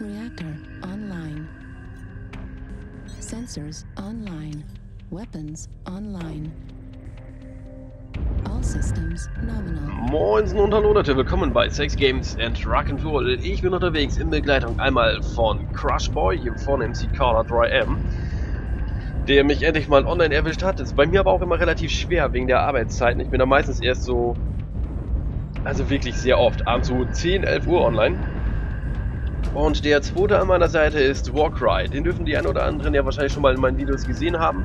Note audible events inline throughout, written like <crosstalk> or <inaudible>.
Reactor online. Sensors online. Weapons online. All systems nominal. Moinsen und hallo Leute, willkommen bei Sex Games and Rock'n'Roll. Ich bin unterwegs in Begleitung einmal von Crushboy, hier vorne MC Carla 3M, der mich endlich mal online erwischt hat. Ist bei mir aber auch immer relativ schwer wegen der Arbeitszeiten. Ich bin da meistens erst so, also wirklich sehr oft, abends so 10, 11 Uhr online. Und der zweite an meiner Seite ist Warcry. Den dürfen die ein oder anderen ja wahrscheinlich schon mal in meinen Videos gesehen haben.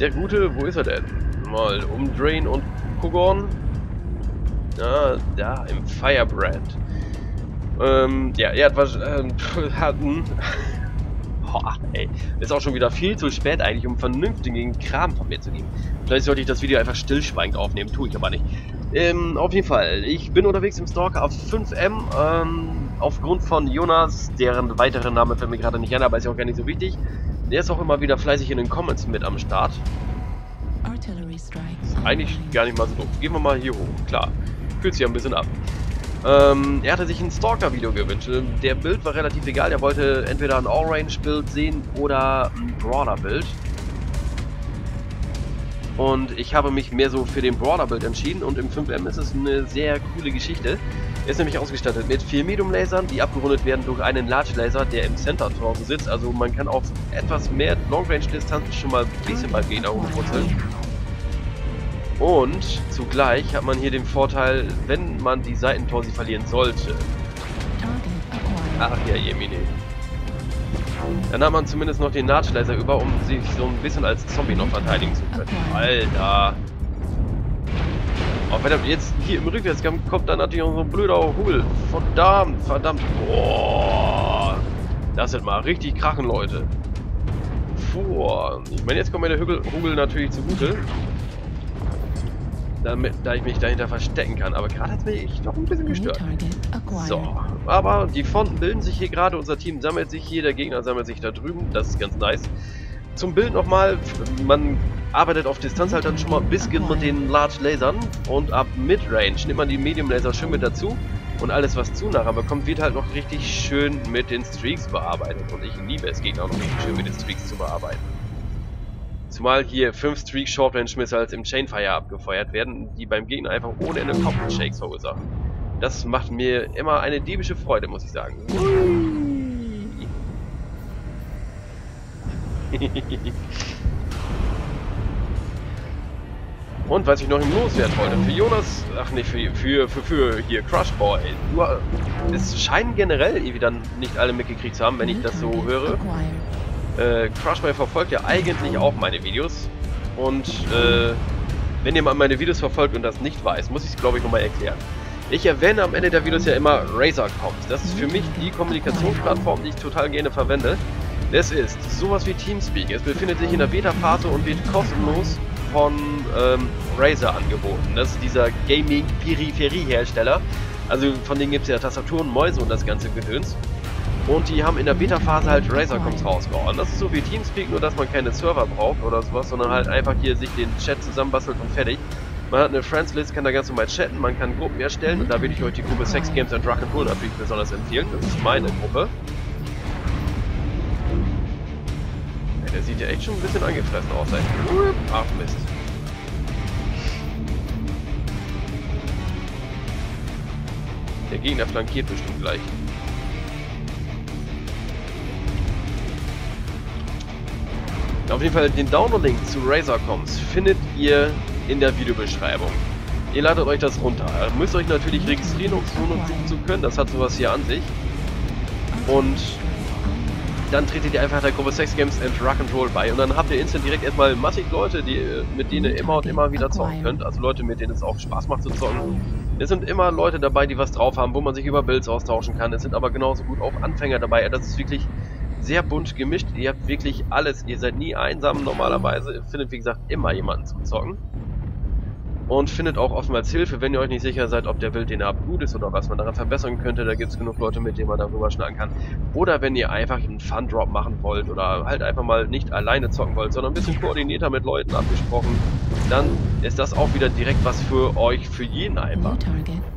Der Gute, wo ist er denn? Mal umdrehen und Kogon. Ja, da im Firebrand. Ähm, ja, er hat was. Ähm, <laughs> hat ein. <laughs> Boah, ey. Ist auch schon wieder viel zu spät eigentlich, um vernünftigen Kram von mir zu nehmen. Vielleicht sollte ich das Video einfach stillschweigend aufnehmen, tue ich aber nicht. Ähm, auf jeden Fall. Ich bin unterwegs im Stalker auf 5M. Ähm, aufgrund von Jonas, deren weiteren Name fällt mir gerade nicht ein, aber ist ja auch gar nicht so wichtig. Der ist auch immer wieder fleißig in den Comments mit am Start. Artillery strikes. Eigentlich gar nicht mal so doof. Gehen wir mal hier hoch, klar. Kühlt sich ja ein bisschen ab. Ähm, er hatte sich ein Stalker-Video gewünscht. Der Bild war relativ egal. Er wollte entweder ein All-Range-Bild sehen oder ein Brawler-Bild. Und ich habe mich mehr so für den Brawler-Bild entschieden. Und im 5M ist es eine sehr coole Geschichte. Ist nämlich ausgestattet mit vier Medium-Lasern, die abgerundet werden durch einen Large-Laser, der im Center draußen sitzt. Also man kann auf etwas mehr Long-Range-Distanzen schon mal ein bisschen beim Gegner hochputzeln. Und zugleich hat man hier den Vorteil, wenn man die Seitentorsi verlieren sollte. Ach ja, Jemine. Dann hat man zumindest noch den Notch-Laser über, um sich so ein bisschen als Zombie noch verteidigen zu können. Alter. Auch wenn er jetzt hier im Rückwärtsgang kommt dann natürlich auch so ein blöder Hubel. Verdammt, verdammt. Boah. Das sind mal richtig krachen, Leute. Boah. Ich meine, jetzt kommt mir der Hügel, natürlich zugute. Damit, da ich mich dahinter verstecken kann. Aber gerade hat mich doch ein bisschen gestört. So, aber die Fronten bilden sich hier gerade, unser Team sammelt sich hier, der Gegner sammelt sich da drüben, das ist ganz nice. Zum Bild nochmal, man arbeitet auf Distanz halt dann schon mal ein bisschen mit den Large Lasern und ab Midrange nimmt man die Medium Laser schön mit dazu und alles was zu nachher bekommt, wird halt noch richtig schön mit den Streaks bearbeitet und ich liebe es, Gegner noch richtig schön mit den Streaks zu bearbeiten. Zumal hier 5 Streak Short Range Missiles im Chainfire abgefeuert werden, die beim Gegner einfach ohne Ende Cockpit Shakes verursachen. Das macht mir immer eine diebische Freude, muss ich sagen. <laughs> <laughs> Und was ich noch im loswerden wollte, für Jonas, ach nee, für, für, für, für hier Crushboy, es scheinen generell irgendwie dann nicht alle mitgekriegt zu haben, wenn ich das so höre. Äh, Crushboy verfolgt ja eigentlich auch meine Videos. Und äh, wenn ihr mal meine Videos verfolgt und das nicht weiß, muss ich es glaube ich nochmal erklären. Ich erwähne am Ende der Videos ja immer Razorcoms. Das ist für mich die Kommunikationsplattform, die ich total gerne verwende. Es ist sowas wie Teamspeak. Es befindet sich in der Beta-Phase und wird kostenlos von ähm, Razer angeboten. Das ist dieser Gaming-Peripherie-Hersteller. Also von denen gibt es ja Tastaturen, Mäuse und das ganze Gedöns. Und die haben in der Beta-Phase halt Razorcoms rausgehauen. Das ist so wie Teamspeak, nur dass man keine Server braucht oder sowas, sondern halt einfach hier sich den Chat zusammenbastelt und fertig. Man hat eine Friends-List, kann da ganz normal chatten, man kann Gruppen erstellen und da würde ich euch die Gruppe Sex Games and Rock'n'Roll natürlich besonders empfehlen. Das ist meine Gruppe. Der sieht ja echt schon ein bisschen angefressen aus. Ach Mist. Der Gegner flankiert bestimmt gleich. Auf jeden Fall den Download-Link zu Razorcoms findet ihr in der Videobeschreibung. Ihr ladet euch das runter. Ihr müsst euch natürlich registrieren, um es zu können. Das hat sowas hier an sich. Und dann tretet ihr einfach der Gruppe Sex Games and Rock'n'Roll bei. Und dann habt ihr instant direkt erstmal massig Leute, die, mit denen ihr immer und immer wieder zocken könnt. Also Leute, mit denen es auch Spaß macht zu zocken. Es sind immer Leute dabei, die was drauf haben, wo man sich über Builds austauschen kann. Es sind aber genauso gut auch Anfänger dabei. Das ist wirklich sehr bunt gemischt. Ihr habt wirklich alles. Ihr seid nie einsam normalerweise. Ihr findet, wie gesagt, immer jemanden zum Zocken. Und findet auch oftmals Hilfe, wenn ihr euch nicht sicher seid, ob der Bild, den ihr habt, gut ist oder was man daran verbessern könnte. Da gibt es genug Leute, mit denen man darüber schnacken kann. Oder wenn ihr einfach einen Fun-Drop machen wollt oder halt einfach mal nicht alleine zocken wollt, sondern ein bisschen koordinierter mit Leuten abgesprochen, dann ist das auch wieder direkt was für euch, für jeden einfach.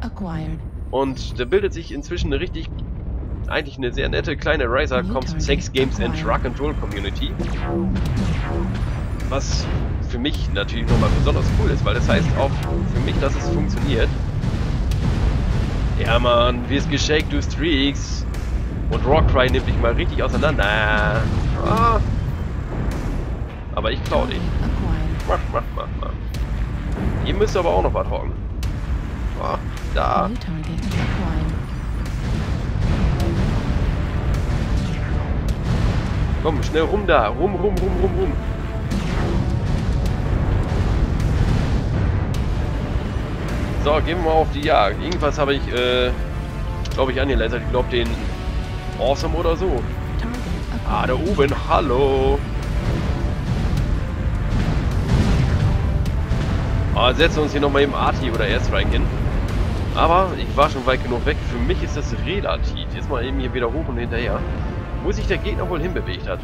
Acquired. Und da bildet sich inzwischen eine richtig eigentlich eine sehr nette kleine Razer Comms Sex Games and Rock'n'Roll Community. Was für mich natürlich nochmal besonders cool ist, weil das heißt auch für mich, dass es funktioniert. Ja man, wie es geschickt, du Streaks. Und Rockcry nimmt dich mal richtig auseinander. Ah. Aber ich klau dich. Mach, mach, mach, mach. Ihr müsst aber auch noch was hocken. Ah, da. Komm, schnell rum da. Rum, rum, rum, rum, rum. So, gehen wir mal auf die Jagd. Irgendwas habe ich, äh, glaube ich, angelasert. Ich glaube, den Awesome oder so. Ah, da oben. Hallo. Ah, setzen wir uns hier nochmal im Arti oder Airstrike hin. Aber ich war schon weit genug weg. Für mich ist das relativ. Jetzt mal eben hier wieder hoch und hinterher. Wo sich der Gegner wohl hinbewegt hat.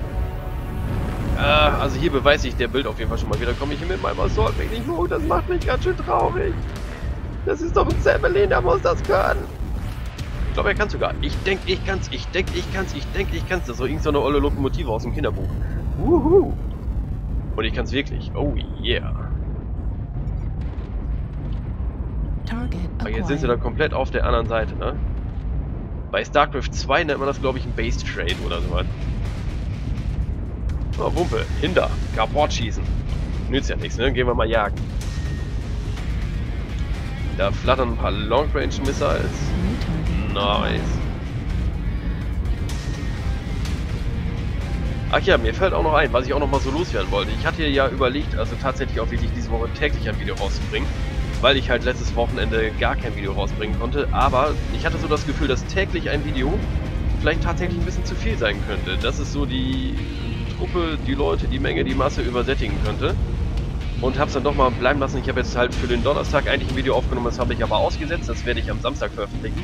Äh, also hier beweise ich der Bild auf jeden Fall schon mal wieder. Komme ich hier mit meinem Assault nicht hoch. Das macht mich ganz schön traurig. Das ist doch ein Zeppelin, der muss das können. Ich glaube, er kann sogar. Ich denke, ich kann's. Ich denke, ich kann's. Ich denke, ich kann's. Das ist so irgendeine so olle Lokomotive aus dem Kinderbuch. Wuhu. Und ich kann's wirklich. Oh yeah. Aber jetzt sind sie da komplett auf der anderen Seite, ne? Bei StarCraft 2 nennt man das, glaube ich, ein Base Trade oder sowas. Oh, Wumpe. Hinter. Kaputt schießen. Nützt ja nichts, ne? Gehen wir mal jagen. Da flattern ein paar Long Range Missiles. Nice. Ach ja, mir fällt auch noch ein, was ich auch noch mal so loswerden wollte. Ich hatte ja überlegt, also tatsächlich auch wirklich diese Woche täglich ein Video rauszubringen, weil ich halt letztes Wochenende gar kein Video rausbringen konnte. Aber ich hatte so das Gefühl, dass täglich ein Video vielleicht tatsächlich ein bisschen zu viel sein könnte. Dass es so die Truppe, die Leute, die Menge, die Masse übersättigen könnte und habe es dann doch mal bleiben lassen. Ich habe jetzt halt für den Donnerstag eigentlich ein Video aufgenommen, das habe ich aber ausgesetzt, das werde ich am Samstag veröffentlichen.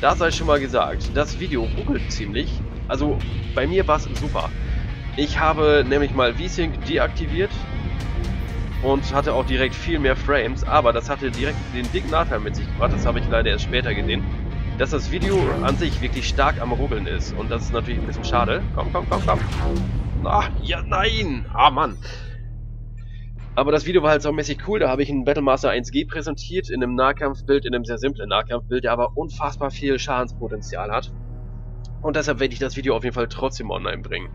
Da sei schon mal gesagt, das Video ruckelt ziemlich. Also bei mir war es super. Ich habe nämlich mal VSync deaktiviert und hatte auch direkt viel mehr Frames, aber das hatte direkt den dicken Nachteil mit sich gebracht, das habe ich leider erst später gesehen, dass das Video an sich wirklich stark am Ruckeln ist und das ist natürlich ein bisschen schade. Komm, komm, komm, komm. Ach, ja, nein! Ah, Mann. Aber das Video war halt saumäßig cool, da habe ich einen Battlemaster 1G präsentiert, in einem Nahkampfbild, in einem sehr simplen Nahkampfbild, der aber unfassbar viel Schadenspotenzial hat. Und deshalb werde ich das Video auf jeden Fall trotzdem online bringen.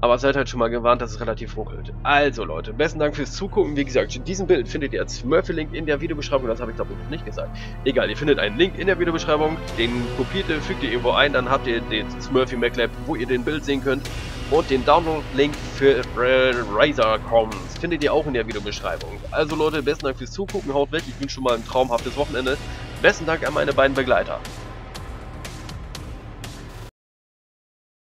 Aber seid halt schon mal gewarnt, dass es relativ ruckelt. Also Leute, besten Dank fürs Zugucken. Wie gesagt, in diesem Bild findet ihr als Smurfy-Link in der Videobeschreibung. Das habe ich glaube ich noch nicht gesagt. Egal, ihr findet einen Link in der Videobeschreibung. Den kopiert ihr, fügt ihr irgendwo ein. Dann habt ihr den Smurfy MacLab, wo ihr den Bild sehen könnt. Und den Download-Link für Razer Commons findet ihr auch in der Videobeschreibung. Also Leute, besten Dank fürs Zugucken. Haut weg. Ich wünsche schon mal ein traumhaftes Wochenende. Besten Dank an meine beiden Begleiter.